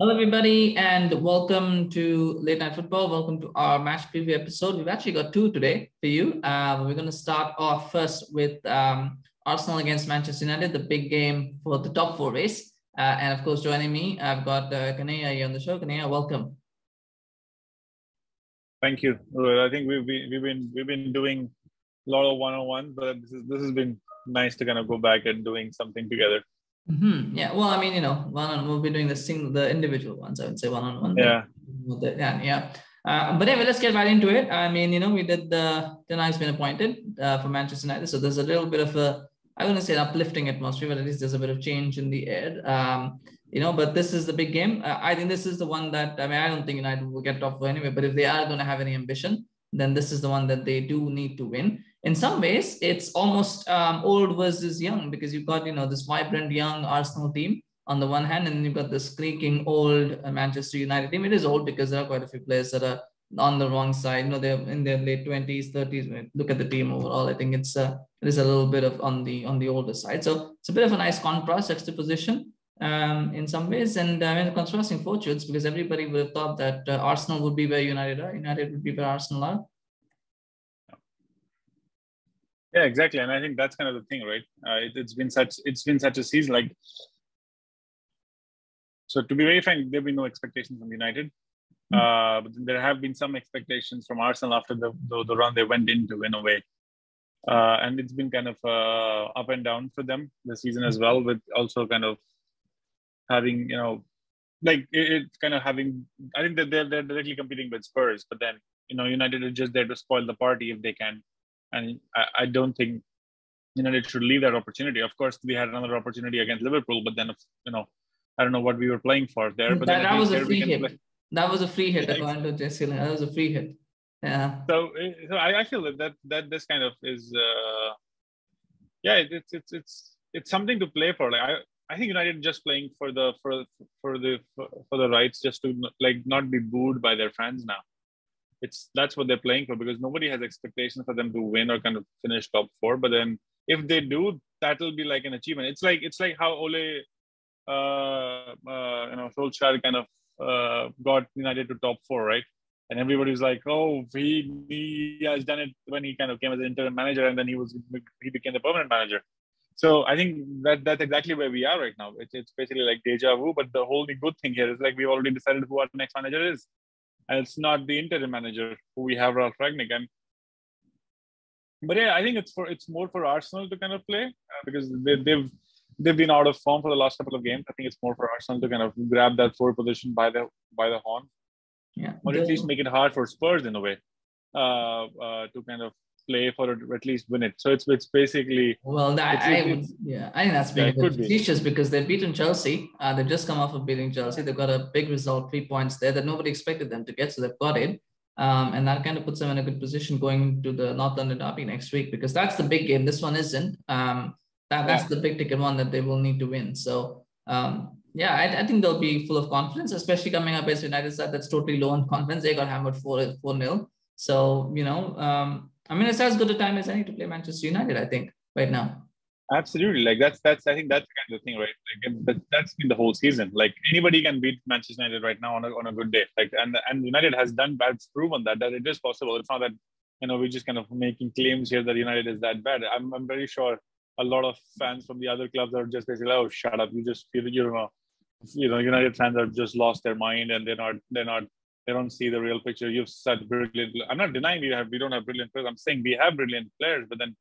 Hello, everybody, and welcome to Late Night Football. Welcome to our match preview episode. We've actually got two today for you. Uh, we're going to start off first with um, Arsenal against Manchester United, the big game for the top four race. Uh, and of course, joining me, I've got uh, Knayha here on the show. Knayha, welcome. Thank you. I think we've been, we've been we've been doing a lot of one-on-one, but this is this has been nice to kind of go back and doing something together. Mm-hmm. Yeah. Well, I mean, you know, one on we'll be doing the single, the individual ones. I would say one on one. Yeah. Yeah. Yeah. Uh, but anyway, let's get right into it. I mean, you know, we did the Hag's been appointed uh, for Manchester United, so there's a little bit of a I wouldn't say an uplifting atmosphere, but at least there's a bit of change in the air. Um, you know, but this is the big game. Uh, I think this is the one that I mean, I don't think United will get top four anyway. But if they are going to have any ambition, then this is the one that they do need to win in some ways, it's almost um, old versus young because you've got, you know, this vibrant young Arsenal team on the one hand, and you've got this creaking old uh, Manchester United team. It is old because there are quite a few players that are on the wrong side. You know, they're in their late 20s, 30s. Look at the team overall. I think it's uh, it is a little bit of on the on the older side. So it's a bit of a nice contrast juxtaposition um, in some ways. And I mean, contrasting fortunes because everybody would have thought that uh, Arsenal would be where United are, United would be where Arsenal are. Yeah, exactly, and I think that's kind of the thing, right? Uh, it, has been such it's been such a season. Like, so to be very frank, there've been no expectations from United, mm-hmm. uh, but there have been some expectations from Arsenal after the the, the run they went into in a way, uh, and it's been kind of uh, up and down for them this season as well, with also kind of having you know, like it, it's kind of having. I think that they're they're directly competing with Spurs, but then you know United are just there to spoil the party if they can and I, I don't think United should leave that opportunity. Of course, we had another opportunity against Liverpool, but then you know, I don't know what we were playing for there. But that, that was a free hit. Play. That was a free hit. According to Jesse, that was a free hit. Yeah. So, so I, I feel that, that that this kind of is, uh, yeah, it's it's it's it's something to play for. Like I, I think United just playing for the for for the for, for the rights just to like not be booed by their fans now it's that's what they're playing for because nobody has expectations for them to win or kind of finish top four. But then if they do, that'll be like an achievement. It's like it's like how Ole, uh, uh, you know, Solskjaer kind of uh, got United to top four, right? And everybody's like, oh, he he has done it when he kind of came as an interim manager, and then he was he became the permanent manager. So I think that that's exactly where we are right now. It's, it's basically like deja vu. But the whole good thing here is like we've already decided who our next manager is and it's not the interim manager who we have Ralf Rangnick. And but yeah, I think it's for it's more for Arsenal to kind of play uh, because they, they've they've been out of form for the last couple of games. I think it's more for Arsenal to kind of grab that fourth position by the by the horn, yeah, or at least make it hard for Spurs in a way uh, uh, to kind of play for it, or at least win it. So it's it's basically well, that, it's, I it's, yeah, I think that's yeah, facetious be. because they've beaten Chelsea. Uh, they've just come off of beating Chelsea. They've got a big result, three points there that nobody expected them to get, so they've got it. Um, and that kind of puts them in a good position going to the North London Derby next week because that's the big game. This one isn't. Um, that, that's yeah. the big ticket one that they will need to win. So um, yeah, I, I, think they'll be full of confidence, especially coming up as United side that's totally low on confidence. They got hammered 4 4 0. So, you know, um, I mean, it's as good a time as any to play Manchester United, I think, right now. Absolutely. Like that's that's I think that's the kind of thing, right? Like that's been the whole season. Like anybody can beat Manchester United right now on a, on a good day. Like and and United has done bad, proven that that it is possible. It's not that you know we're just kind of making claims here that United is that bad. I'm I'm very sure a lot of fans from the other clubs are just basically oh shut up you just you, you know you know United fans have just lost their mind and they're not they're not they don't see the real picture. You've said brilliant. I'm not denying we have we don't have brilliant players. I'm saying we have brilliant players, but then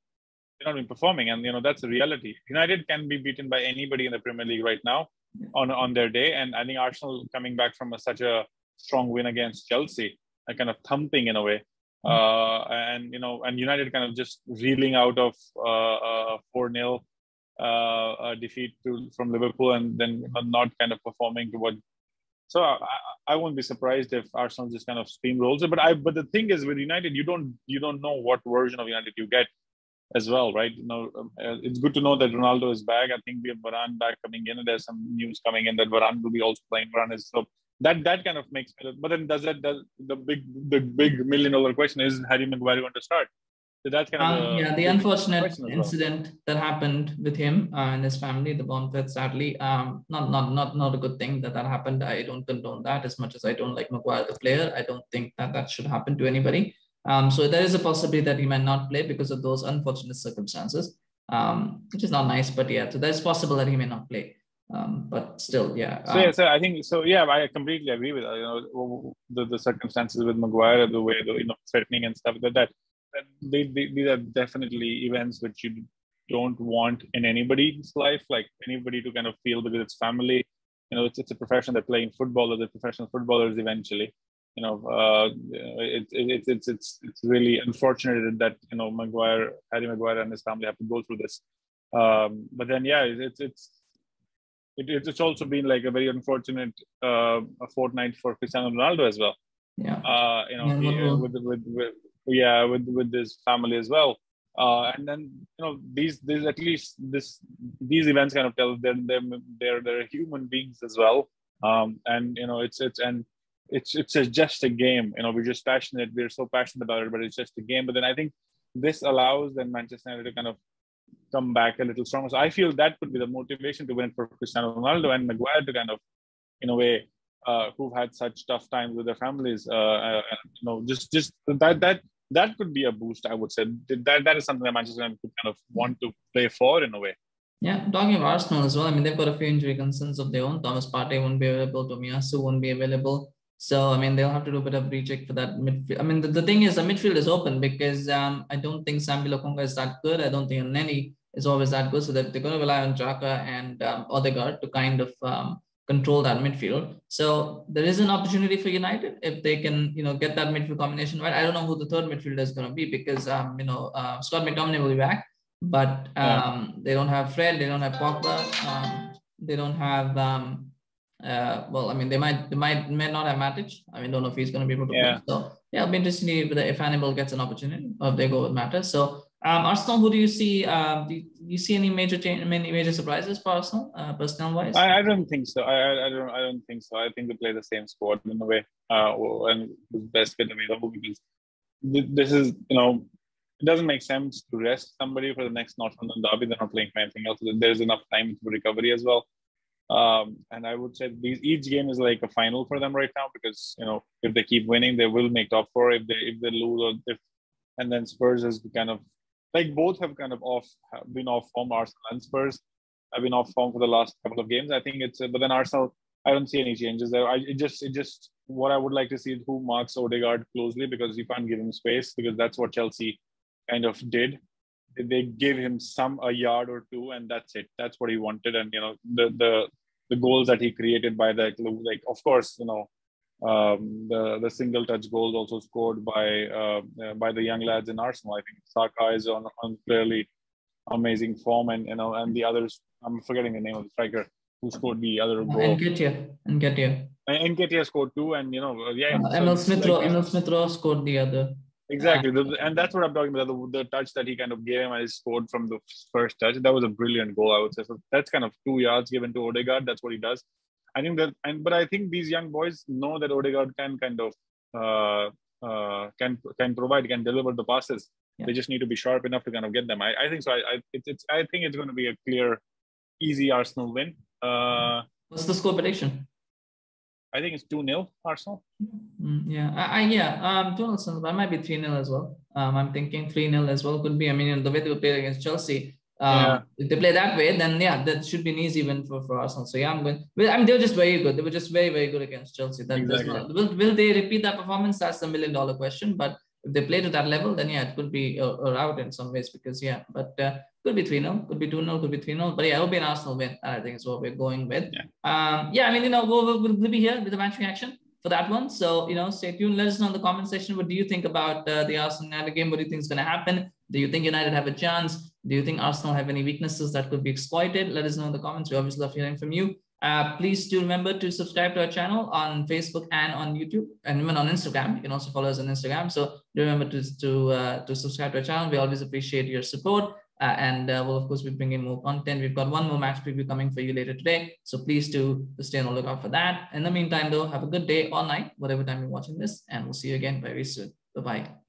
they're not been performing, and you know that's the reality. United can be beaten by anybody in the Premier League right now on on their day, and I think Arsenal coming back from a, such a strong win against Chelsea, a kind of thumping in a way, mm-hmm. uh, and you know, and United kind of just reeling out of uh, four 0 uh, defeat to, from Liverpool, and then not kind of performing to what so I, I won't be surprised if Arsenal just kind of steamrolls it. But I but the thing is with United, you don't you don't know what version of United you get as well, right? You know, um, uh, it's good to know that Ronaldo is back. I think we have Varane back coming in, and there's some news coming in that Varane will be also playing. Varane is so that that kind of makes. But then does that does the big the big million dollar question is Harry Maguire going to start? So that's kind um, of yeah, the unfortunate incident well. that happened with him uh, and his family, the bomb threat. Sadly, um, not not not not a good thing that that happened. I don't condone that as much as I don't like Maguire the player. I don't think that that should happen to anybody. Um, so there is a possibility that he might not play because of those unfortunate circumstances, um, which is not nice. But yeah, so there's possible that he may not play. Um, but still, yeah. So yeah, um, so I think so. Yeah, I completely agree with. You know, the, the circumstances with Maguire, the way the you know threatening and stuff that that they, they, these are definitely events which you don't want in anybody's life, like anybody to kind of feel because it's family. You know, it's, it's a profession. They're playing football, or the professional footballers eventually. You know, uh, it's it, it's it's it's really unfortunate that you know Maguire, Harry Maguire, and his family have to go through this. Um, but then, yeah, it's it's it, it's also been like a very unfortunate uh, a fortnight for Cristiano Ronaldo as well. Yeah. Uh, you know, yeah, with, with, with, yeah with with this family as well. Uh, and then you know these these at least this these events kind of tell them they're they're, they're human beings as well. Um, and you know it's it's and it's it's just a game. You know we're just passionate we're so passionate about it but it's just a game. But then i think this allows then manchester united to kind of come back a little stronger. So i feel that could be the motivation to win it for cristiano ronaldo and maguire to kind of in a way uh, who've had such tough times with their families uh, uh, you know just just that that that could be a boost, I would say. That that is something that Manchester United could kind of want to play for in a way. Yeah, talking about Arsenal as well. I mean, they've got a few injury concerns of their own. Thomas Partey won't be available. Tomiyasu won't be available. So I mean, they'll have to do a bit of recheck for that midfield. I mean, the, the thing is, the midfield is open because um, I don't think Sambi Lokonga is that good. I don't think Nenny is always that good. So they're, they're going to rely on Xhaka and um, Odegaard to kind of um, control that midfield. So there is an opportunity for United if they can, you know, get that midfield combination right. I don't know who the third midfielder is going to be because, um, you know, uh, Scott McTominay will be back, but um, yeah. they don't have Fred, they don't have Pogba, um, they don't have. Um, uh, well, I mean, they might, they might, may not have Matic. I mean, don't know if he's going to be able to. Yeah. Play. So yeah, it'll be interesting if, if Hannibal gets an opportunity or if they go with Matic. So um, Arsenal, who do you see? Um, do, you, see any major change, major surprises for Arsenal, uh, personnel wise? I, I don't think so. I, I don't I don't think so. I think they play the same squad in a way, uh, and best fit available because this is you know it doesn't make sense to rest somebody for the next North London derby. They're not playing for anything else. There's enough time for recovery as well. Um, and I would say these, each game is like a final for them right now because you know if they keep winning, they will make top four. If they if they lose or if and then Spurs is kind of like both have kind of off been off form. Arsenal and Spurs have been off form for the last couple of games. I think it's but then Arsenal. I don't see any changes there. I it just it just what I would like to see is who marks Odegaard closely because you can't give him space because that's what Chelsea kind of did. They gave him some a yard or two and that's it. That's what he wanted. And you know the the the goals that he created by that like of course you know um, the the single touch goals also scored by uh, uh, by the young lads in Arsenal. I think Saka is on, on clearly amazing form, and you know, and the others. I'm forgetting the name of the striker who scored the other goal. Nketiah. Nketiah. And Nketiah scored two, and you know, yeah. Uh, Emile Smith Rowe. Like, Emile Smith Rowe scored the other. Exactly, and that's what I'm talking about. The, the touch that he kind of gave him and he scored from the first touch. That was a brilliant goal, I would say. So that's kind of two yards given to Odegaard. That's what he does. I think that, and but I think these young boys know that Odegaard can kind of uh, uh, can can provide, can deliver the passes. Yeah. They just need to be sharp enough to kind of get them. I, I think so. I, I it's, it's I think it's going to be a clear, easy Arsenal win. Uh, What's the score prediction? I think it's 2 0 Arsenal. Mm, yeah, I, I, yeah, um, 2 0. I might be 3 0 as well. Um, I'm thinking 3 0 as well. Could be. I mean, the way they played against Chelsea, um, yeah. If they play that way, then yeah, that should be an easy win for, for Arsenal. So yeah, I'm going. I mean, they were just very good. They were just very very good against Chelsea. That exactly. not, will, will they repeat that performance? That's the million dollar question. But if they play to that level, then yeah, it could be a, a rout in some ways because yeah, but uh, could be 3 0, could be 2 0, could be 3 0. But yeah, it'll be an Arsenal win. I think is what we're going with. Yeah, um, yeah I mean, you know, we'll, we'll, we'll be here with the match reaction for that one. So, you know, stay tuned. Let us know in the comment section. What do you think about uh, the Arsenal game? What do you think is going to happen? Do you think United have a chance? Do you think Arsenal have any weaknesses that could be exploited? Let us know in the comments. We obviously love hearing from you. Uh, please do remember to subscribe to our channel on Facebook and on YouTube and even on Instagram. You can also follow us on Instagram. So do remember to, to, uh, to subscribe to our channel. We always appreciate your support. Uh, and uh, we'll, of course, be bringing more content. We've got one more match preview coming for you later today. So please do stay on the lookout for that. In the meantime, though, have a good day or night, whatever time you're watching this. And we'll see you again very soon. Bye-bye.